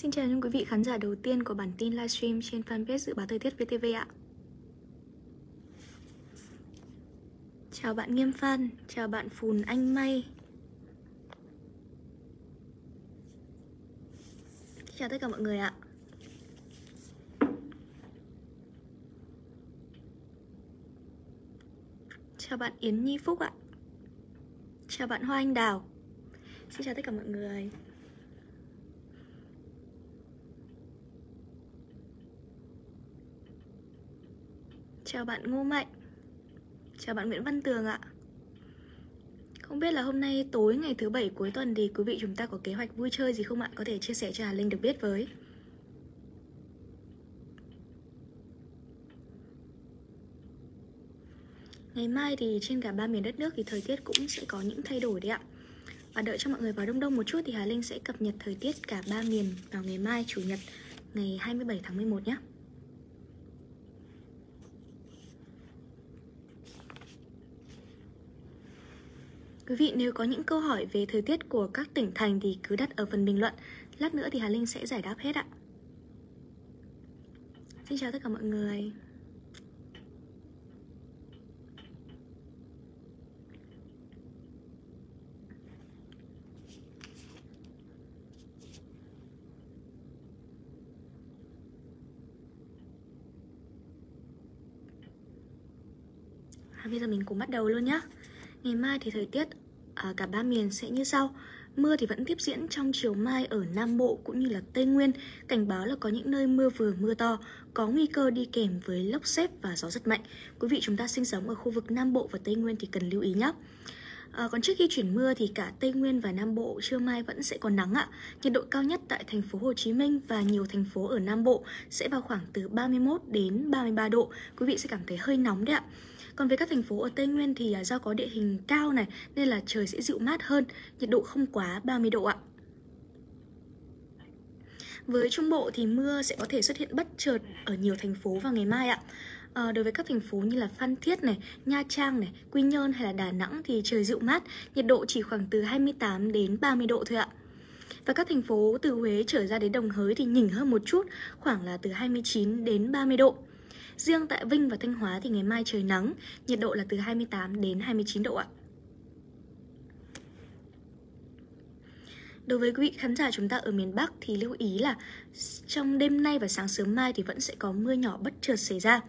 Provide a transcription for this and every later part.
Xin chào những quý vị khán giả đầu tiên của bản tin livestream trên fanpage Dự báo Thời tiết VTV ạ. Chào bạn Nghiêm Phan, chào bạn Phùn Anh May. Chào tất cả mọi người ạ. Chào bạn Yến Nhi Phúc ạ. Chào bạn Hoa Anh Đào. Xin chào tất cả mọi người. Chào bạn Ngô Mạnh. Chào bạn Nguyễn Văn Tường ạ. Không biết là hôm nay tối ngày thứ bảy cuối tuần thì quý vị chúng ta có kế hoạch vui chơi gì không ạ? Có thể chia sẻ cho Hà Linh được biết với. Ngày mai thì trên cả ba miền đất nước thì thời tiết cũng sẽ có những thay đổi đấy ạ. Và đợi cho mọi người vào đông đông một chút thì Hà Linh sẽ cập nhật thời tiết cả ba miền vào ngày mai, Chủ nhật, ngày 27 tháng 11 nhé. Quý vị nếu có những câu hỏi về thời tiết của các tỉnh thành thì cứ đặt ở phần bình luận. Lát nữa thì Hà Linh sẽ giải đáp hết ạ. Xin chào tất cả mọi người. À, Bây giờ mình cùng bắt đầu luôn nhé Ngày mai thì thời tiết à, cả ba miền sẽ như sau Mưa thì vẫn tiếp diễn trong chiều mai ở Nam Bộ cũng như là Tây Nguyên Cảnh báo là có những nơi mưa vừa mưa to Có nguy cơ đi kèm với lốc xét và gió rất mạnh Quý vị chúng ta sinh sống ở khu vực Nam Bộ và Tây Nguyên thì cần lưu ý nhé À, còn trước khi chuyển mưa thì cả Tây Nguyên và Nam Bộ trưa mai vẫn sẽ còn nắng ạ. Nhiệt độ cao nhất tại thành phố Hồ Chí Minh và nhiều thành phố ở Nam Bộ sẽ vào khoảng từ 31 đến 33 độ. Quý vị sẽ cảm thấy hơi nóng đấy ạ. Còn với các thành phố ở Tây Nguyên thì à, do có địa hình cao này nên là trời sẽ dịu mát hơn, nhiệt độ không quá 30 độ ạ. Với Trung Bộ thì mưa sẽ có thể xuất hiện bất chợt ở nhiều thành phố vào ngày mai ạ. À, đối với các thành phố như là Phan Thiết này, Nha Trang này, Quy Nhơn hay là Đà Nẵng thì trời dịu mát, nhiệt độ chỉ khoảng từ 28 đến 30 độ thôi ạ. Và các thành phố từ Huế trở ra đến Đồng Hới thì nhỉnh hơn một chút, khoảng là từ 29 đến 30 độ. Riêng tại Vinh và Thanh Hóa thì ngày mai trời nắng, nhiệt độ là từ 28 đến 29 độ ạ. Đối với quý vị khán giả chúng ta ở miền Bắc thì lưu ý là trong đêm nay và sáng sớm mai thì vẫn sẽ có mưa nhỏ bất chợt xảy ra.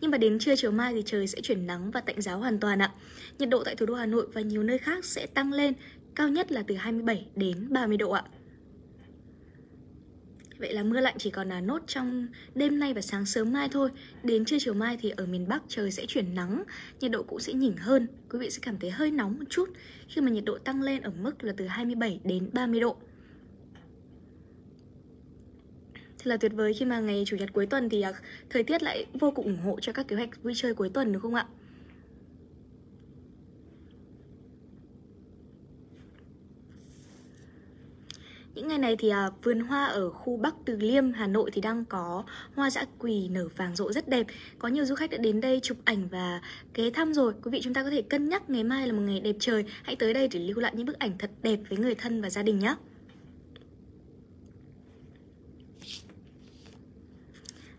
Nhưng mà đến trưa chiều mai thì trời sẽ chuyển nắng và tạnh giáo hoàn toàn ạ. Nhiệt độ tại thủ đô Hà Nội và nhiều nơi khác sẽ tăng lên, cao nhất là từ 27 đến 30 độ ạ. Vậy là mưa lạnh chỉ còn là nốt trong đêm nay và sáng sớm mai thôi. Đến trưa chiều mai thì ở miền Bắc trời sẽ chuyển nắng, Nhiệt độ cũng sẽ nhỉnh hơn. Quý vị sẽ cảm thấy hơi nóng một chút. Khi mà nhiệt độ tăng lên ở mức là từ 27 đến 30 độ. Thật là tuyệt vời khi mà ngày Chủ nhật cuối tuần thì à, thời tiết lại vô cùng ủng hộ cho các kế hoạch vui chơi cuối tuần, đúng không ạ? Những ngày này thì à, vườn hoa ở khu Bắc Từ Liêm, Hà Nội thì đang có hoa dã quỳ nở vàng rộ rất đẹp. Có nhiều du khách đã đến đây chụp ảnh và ghé thăm rồi. Quý vị chúng ta có thể cân nhắc ngày mai là một ngày đẹp trời. Hãy tới đây để lưu lại những bức ảnh thật đẹp với người thân và gia đình nhé.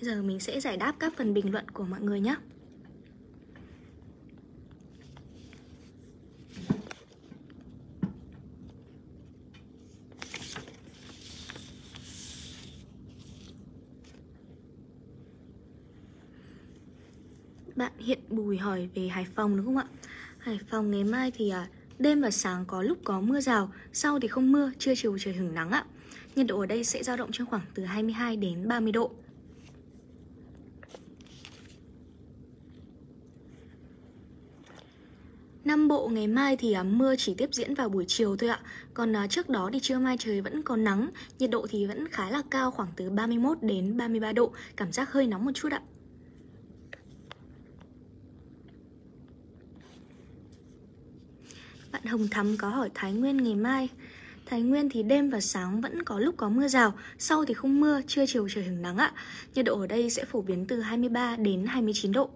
Bây giờ mình sẽ giải đáp các phần bình luận của mọi người nhé. Hiện Bùi hỏi về Hải Phòng đúng không ạ? Hải Phòng ngày mai thì à, đêm và sáng có lúc có mưa rào, sau thì không mưa, trưa chiều trời hứng nắng ạ. Nhiệt độ ở đây sẽ dao động trong khoảng từ 22 đến 30 độ. Nam Bộ ngày mai thì à, mưa chỉ tiếp diễn vào buổi chiều thôi ạ Còn à, trước đó thì trưa mai trời vẫn còn nắng Nhiệt độ thì vẫn khá là cao khoảng từ 31 đến 33 độ Cảm giác hơi nóng một chút ạ Bạn Hồng Thắm có hỏi Thái Nguyên ngày mai. Thái Nguyên thì đêm và sáng vẫn có lúc có mưa rào, sau thì không mưa, trưa chiều trời hứng nắng ạ. Nhiệt độ ở đây sẽ phổ biến từ 23 đến 29 độ.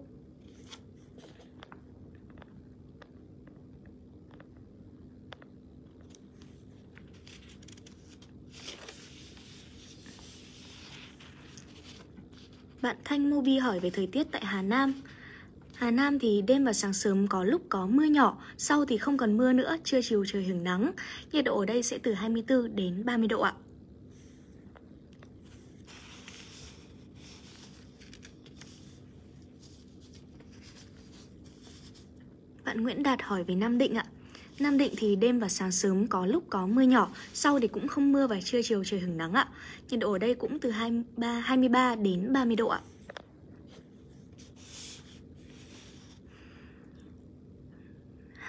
Bạn Thanh Mobi hỏi về thời tiết tại Hà Nam. Hà Nam thì đêm và sáng sớm có lúc có mưa nhỏ, sau thì không còn mưa nữa, trưa chiều trời hưởng nắng. Nhiệt độ ở đây sẽ từ 24 đến 30 độ ạ. Bạn Nguyễn Đạt hỏi về Nam Định ạ. Nam Định thì đêm và sáng sớm có lúc có mưa nhỏ, sau thì cũng không mưa và trưa chiều trời hứng nắng ạ. Nhiệt độ ở đây cũng từ 23, 23 đến 30 độ ạ.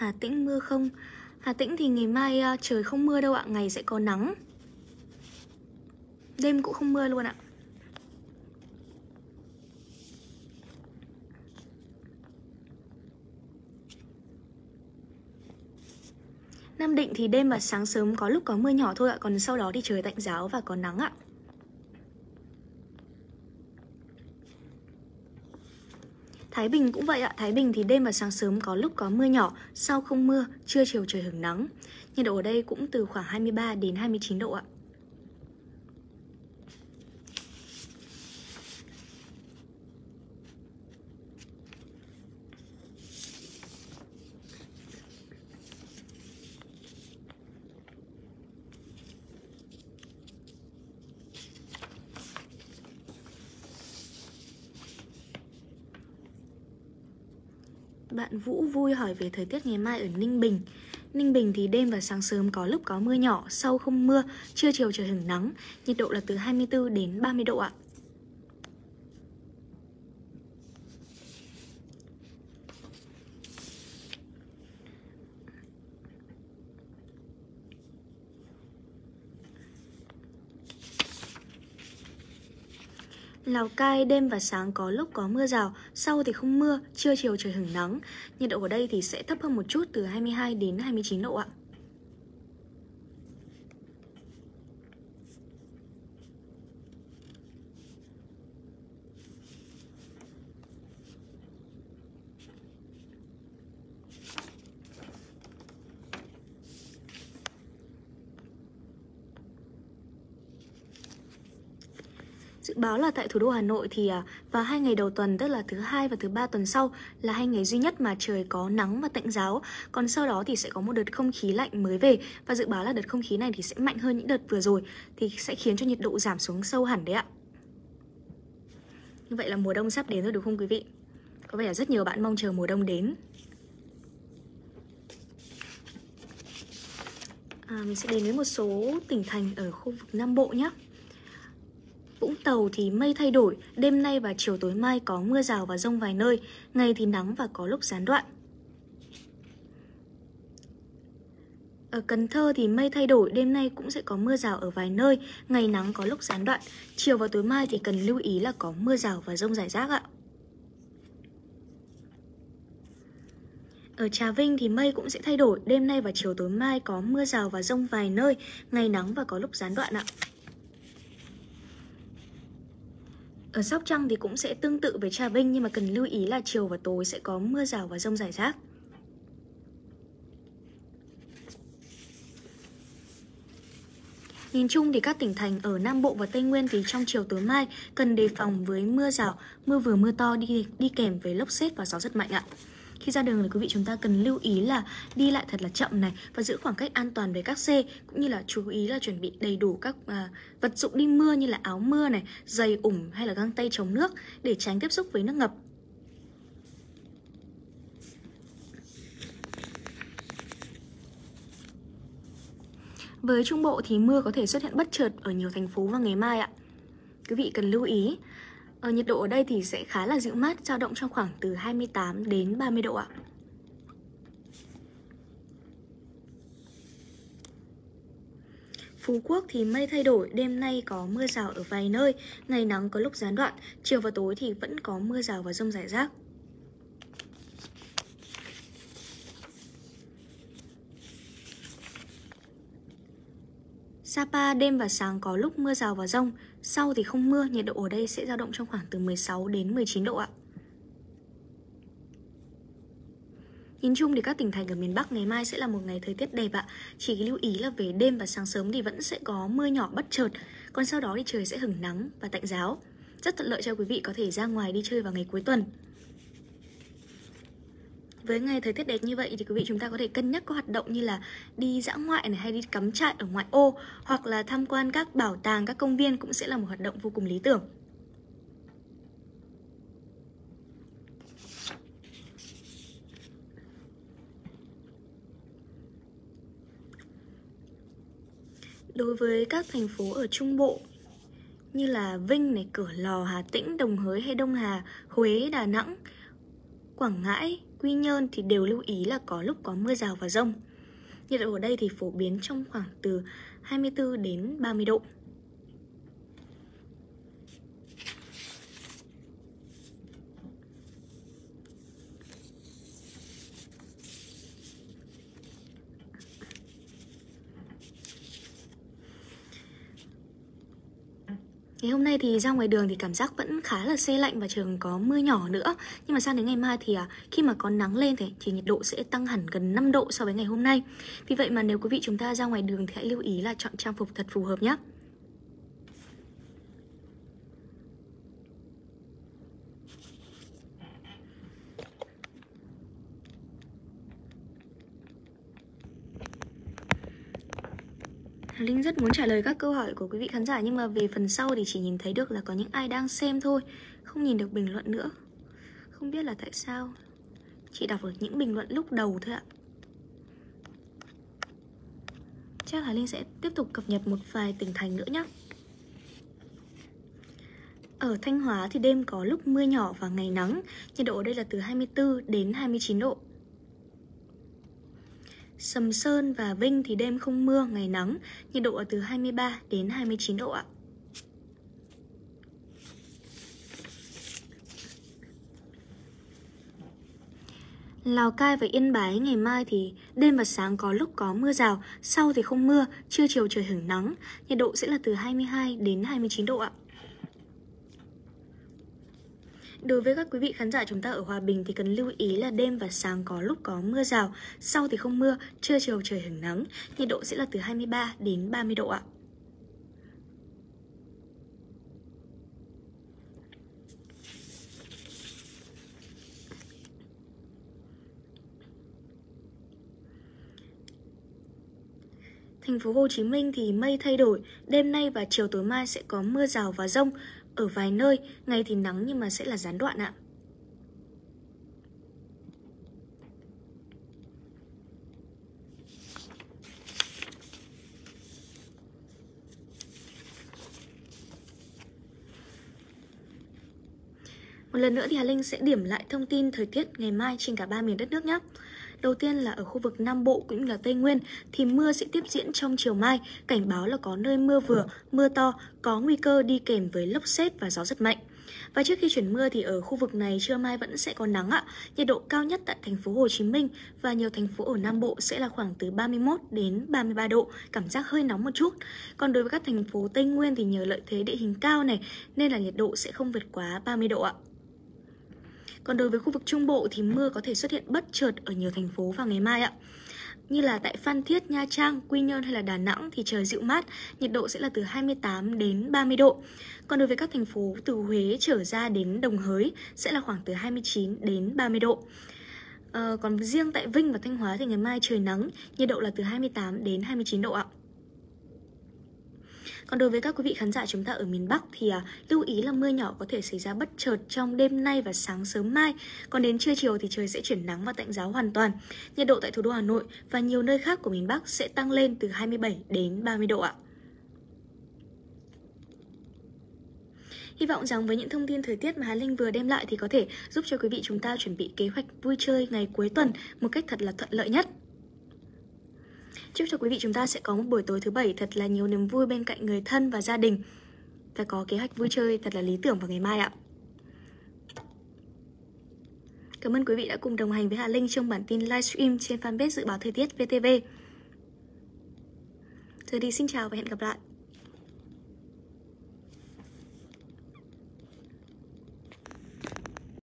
Hà Tĩnh mưa không? Hà Tĩnh thì ngày mai ờ, trời không mưa đâu ạ, ngày sẽ có nắng. Đêm cũng không mưa luôn ạ. Nam Định thì đêm và sáng sớm có lúc có mưa nhỏ thôi ạ, còn sau đó thì trời tạnh giáo và có nắng ạ. Thái Bình cũng vậy ạ, Thái Bình thì đêm và sáng sớm có lúc có mưa nhỏ, sau không mưa, trưa chiều trời hứng nắng. Nhiệt độ ở đây cũng từ khoảng 23 đến 29 độ ạ. Bạn Vũ vui hỏi về thời tiết ngày mai ở Ninh Bình. Ninh Bình thì đêm và sáng sớm có lúc có mưa nhỏ, sau không mưa, trưa chiều trời hứng nắng, nhiệt độ là từ 24 đến 30 độ ạ. Lào Cai đêm và sáng có lúc có mưa rào, sau thì không mưa, trưa chiều trời hứng nắng. Nhiệt độ ở đây thì sẽ thấp hơn một chút từ 22 đến 29 độ ạ. Báo là tại thủ đô Hà Nội thì à, vào hai ngày đầu tuần tức là thứ hai và thứ ba tuần sau là hai ngày duy nhất mà trời có nắng và tạnh giáo. Còn sau đó thì sẽ có một đợt không khí lạnh mới về và dự báo là đợt không khí này thì sẽ mạnh hơn những đợt vừa rồi thì sẽ khiến cho nhiệt độ giảm xuống sâu hẳn đấy ạ. Như vậy là mùa đông sắp đến rồi đúng không quý vị? Có vẻ là rất nhiều bạn mong chờ mùa đông đến. À, mình sẽ đến với một số tỉnh thành ở khu vực Nam Bộ nhé. Vũng Tàu thì mây thay đổi, đêm nay và chiều tối mai có mưa rào và rông vài nơi, ngày thì nắng và có lúc gián đoạn. Ở Cần Thơ thì mây thay đổi, đêm nay cũng sẽ có mưa rào ở vài nơi, ngày nắng có lúc gián đoạn. Chiều và tối mai thì cần lưu ý là có mưa rào và rông rải rác ạ. Ở Trà Vinh thì mây cũng sẽ thay đổi, đêm nay và chiều tối mai có mưa rào và rông vài nơi, ngày nắng và có lúc gián đoạn ạ. Ở Sóc Trăng thì cũng sẽ tương tự với Trà Vinh nhưng mà cần lưu ý là chiều và tối sẽ có mưa rào và rông rải rác. Nhìn chung thì các tỉnh thành ở Nam Bộ và Tây Nguyên thì trong chiều tối mai cần đề phòng với mưa rào, mưa vừa mưa to đi đi kèm với lốc xét và gió rất mạnh ạ. Khi ra đường thì quý vị chúng ta cần lưu ý là đi lại thật là chậm này và giữ khoảng cách an toàn với các xe cũng như là chú ý là chuẩn bị đầy đủ các à, vật dụng đi mưa như là áo mưa này, giày ủng hay là găng tay chống nước để tránh tiếp xúc với nước ngập. Với Trung Bộ thì mưa có thể xuất hiện bất chợt ở nhiều thành phố vào ngày mai ạ. Quý vị cần lưu ý ở ờ, nhiệt độ ở đây thì sẽ khá là dịu mát, dao động trong khoảng từ 28 đến 30 độ ạ. Phú Quốc thì mây thay đổi, đêm nay có mưa rào ở vài nơi, ngày nắng có lúc gián đoạn, chiều và tối thì vẫn có mưa rào và rông rải rác. Sapa đêm và sáng có lúc mưa rào và rông, sau thì không mưa, nhiệt độ ở đây sẽ dao động trong khoảng từ 16 đến 19 độ ạ. Nhìn chung thì các tỉnh thành ở miền Bắc ngày mai sẽ là một ngày thời tiết đẹp ạ. Chỉ lưu ý là về đêm và sáng sớm thì vẫn sẽ có mưa nhỏ bất chợt, còn sau đó thì trời sẽ hửng nắng và tạnh giáo. rất thuận lợi cho quý vị có thể ra ngoài đi chơi vào ngày cuối tuần. Với ngày thời tiết đẹp như vậy thì quý vị chúng ta có thể cân nhắc các hoạt động như là đi dã ngoại này hay đi cắm trại ở ngoại ô hoặc là tham quan các bảo tàng, các công viên cũng sẽ là một hoạt động vô cùng lý tưởng. Đối với các thành phố ở Trung Bộ như là Vinh này, Cửa Lò, Hà Tĩnh, Đồng Hới hay Đông Hà, Huế, Đà Nẵng, Quảng Ngãi, Quy Nhơn thì đều lưu ý là có lúc có mưa rào và rông. Nhiệt độ ở đây thì phổ biến trong khoảng từ 24 đến 30 độ. Ngày hôm nay thì ra ngoài đường thì cảm giác vẫn khá là xe lạnh và trường có mưa nhỏ nữa. Nhưng mà sang đến ngày mai thì à, khi mà có nắng lên thì, thì nhiệt độ sẽ tăng hẳn gần 5 độ so với ngày hôm nay. Vì vậy mà nếu quý vị chúng ta ra ngoài đường thì hãy lưu ý là chọn trang phục thật phù hợp nhé. Linh rất muốn trả lời các câu hỏi của quý vị khán giả nhưng mà về phần sau thì chỉ nhìn thấy được là có những ai đang xem thôi Không nhìn được bình luận nữa. Không biết là tại sao. Chị đọc được những bình luận lúc đầu thôi ạ. Chắc là Linh sẽ tiếp tục cập nhật một vài tỉnh thành nữa nhé ở Thanh Hóa thì đêm có lúc mưa nhỏ và ngày nắng, nhiệt độ ở đây là từ 24 đến 29 độ. Sầm Sơn và Vinh thì đêm không mưa, ngày nắng, nhiệt độ ở từ 23 đến 29 độ ạ. Lào Cai và Yên Bái ngày mai thì đêm và sáng có lúc có mưa rào, sau thì không mưa, trưa chiều trời hưởng nắng, nhiệt độ sẽ là từ 22 đến 29 độ ạ. Đối với các quý vị khán giả chúng ta ở Hòa Bình thì cần lưu ý là đêm và sáng có lúc có mưa rào, sau thì không mưa, trưa chiều trời hứng nắng, nhiệt độ sẽ là từ 23 đến 30 độ ạ. Thành phố Hồ Chí Minh thì mây thay đổi, đêm nay và chiều tối mai sẽ có mưa rào và rông, ở vài nơi, ngày thì nắng nhưng mà sẽ là gián đoạn ạ. Một lần nữa thì Hà Linh sẽ điểm lại thông tin thời tiết ngày mai trên cả ba miền đất nước nhé. Đầu tiên là ở khu vực Nam Bộ cũng như là Tây Nguyên thì mưa sẽ tiếp diễn trong chiều mai, cảnh báo là có nơi mưa vừa, mưa to, có nguy cơ đi kèm với lốc xét và gió rất mạnh. Và trước khi chuyển mưa thì ở khu vực này trưa mai vẫn sẽ có nắng ạ. Nhiệt độ cao nhất tại thành phố Hồ Chí Minh và nhiều thành phố ở Nam Bộ sẽ là khoảng từ 31 đến 33 độ, cảm giác hơi nóng một chút. Còn đối với các thành phố Tây Nguyên thì nhờ lợi thế địa hình cao này nên là nhiệt độ sẽ không vượt quá 30 độ ạ. Còn đối với khu vực Trung Bộ thì mưa có thể xuất hiện bất chợt ở nhiều thành phố vào ngày mai ạ. Như là tại Phan Thiết, Nha Trang, Quy Nhơn hay là Đà Nẵng thì trời dịu mát, nhiệt độ sẽ là từ 28 đến 30 độ. Còn đối với các thành phố từ Huế trở ra đến Đồng Hới sẽ là khoảng từ 29 đến 30 độ. À, còn riêng tại Vinh và Thanh Hóa thì ngày mai trời nắng, nhiệt độ là từ 28 đến 29 độ ạ. Còn đối với các quý vị khán giả chúng ta ở miền Bắc thì à, lưu ý là mưa nhỏ có thể xảy ra bất chợt trong đêm nay và sáng sớm mai. Còn đến trưa chiều thì trời sẽ chuyển nắng và tạnh giáo hoàn toàn. Nhiệt độ tại thủ đô Hà Nội và nhiều nơi khác của miền Bắc sẽ tăng lên từ 27 đến 30 độ ạ. Hy vọng rằng với những thông tin thời tiết mà Hà Linh vừa đem lại thì có thể giúp cho quý vị chúng ta chuẩn bị kế hoạch vui chơi ngày cuối tuần một cách thật là thuận lợi nhất. Chúc cho quý vị chúng ta sẽ có một buổi tối thứ bảy thật là nhiều niềm vui bên cạnh người thân và gia đình và có kế hoạch vui chơi thật là lý tưởng vào ngày mai ạ. Cảm ơn quý vị đã cùng đồng hành với Hà Linh trong bản tin livestream trên fanpage dự báo thời tiết VTV. Giờ đi xin chào và hẹn gặp lại.